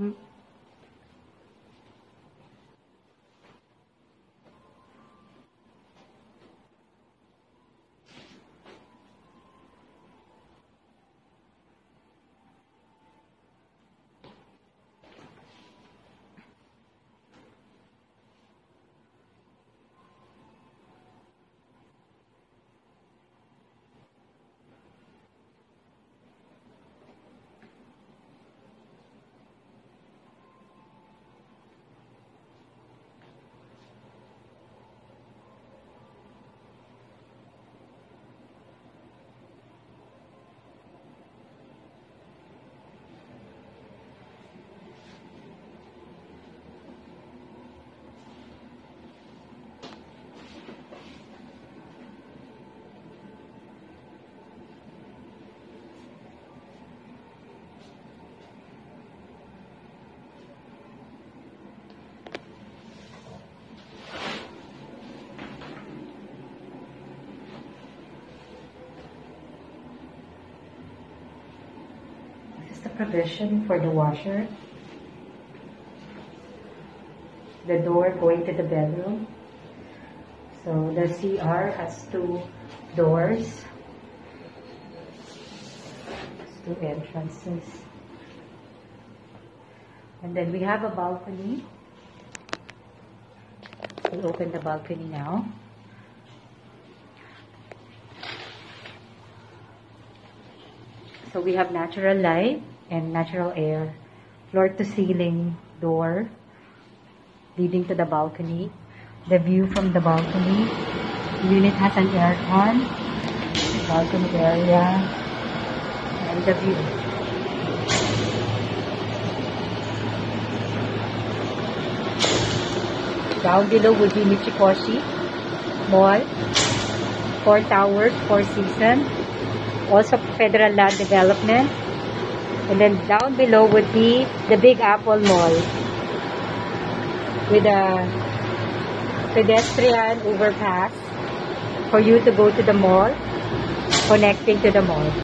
Hmm. The provision for the washer. The door going to the bedroom. So the CR has two doors. Two entrances. And then we have a balcony. We'll open the balcony now. So we have natural light and natural air, floor to ceiling door leading to the balcony. The view from the balcony. Unit has an aircon, balcony area, and the view. Down below will be Mitsukoshi Mall, four towers, four seasons also Federal Land Development. And then down below would be the Big Apple Mall with a pedestrian overpass for you to go to the mall, connecting to the mall.